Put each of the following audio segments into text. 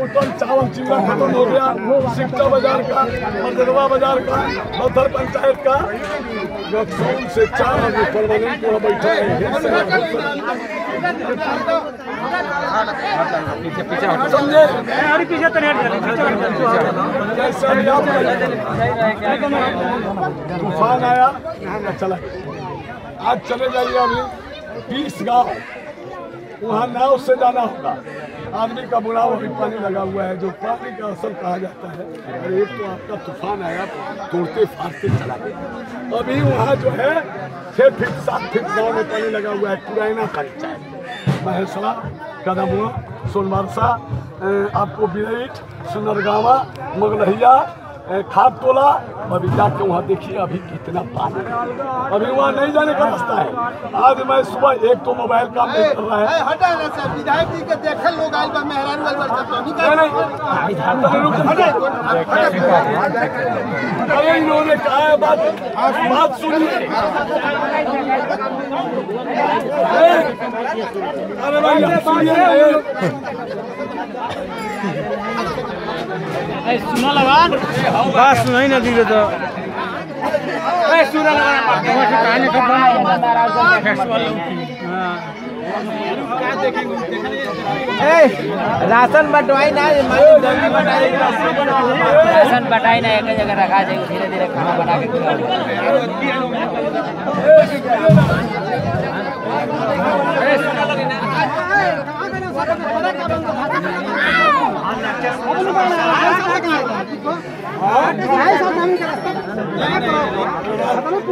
कुटन चावल चिवड़ा खत्म हो गया। सिकटा बाज़ार का मदरवा बाज़ार का, मधर पंचायत का। लखनऊ से चार आदमी परमानेंट वहाँ बैठे हैं। समझे? पीछे तो तूफ़ान आया चला। आज चले जाइए अभी बीस गाँव। वहाँ नाव से जाना होगा। आदमी का बुरा वो भी पानी लगा हुआ है जो पानी का असर कहा जाता है। और एक तो आपका तूफ़ान आया तोड़ते फाड़ते चला गया। अभी वहाँ जो है छः फिट सात फिट गाँव में पानी लगा हुआ है पुराना पंचायत। महेशवा कदमुआ सोनमरसा अ, आपको बिरईट सुनरगावा मगलहिया खाद टोला अभी जाके वहाँ देखिए अभी कितना पानी अभी वहाँ नहीं जाने का रास्ता है आज मैं सुबह एक तो मोबाइल काम नहीं कर रहा है विधायक जी के देखे लोग। अरे इन्होंने कहा है बात बात सुनिए अरे भाई सुनिए सुना बस सुनाई ना दी तो। ए सुना लगा। कहानी खत्म राशन बंटवाई ना जल्दी राशन बटाई ना एक जगह रखा जाए धीरे धीरे खाना बना के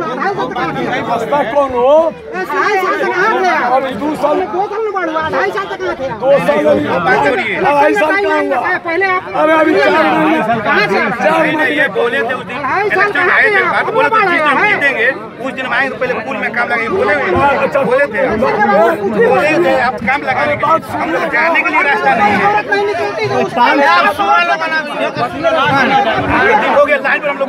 रास्ता कौन हो? और साल दो साल दो साल अढ़ाई साल कहाँ अरे अभी चार महीने चार महीने बोले थे उस दिन थे बोले जीत देंगे दिन में आए तो पहले पुल में काम लगे बोले बोले थे बोले थे आप काम लगाएँगे हम लोग जाने के लिए रास्ता नहीं है। हो। लाइन पर हम लोग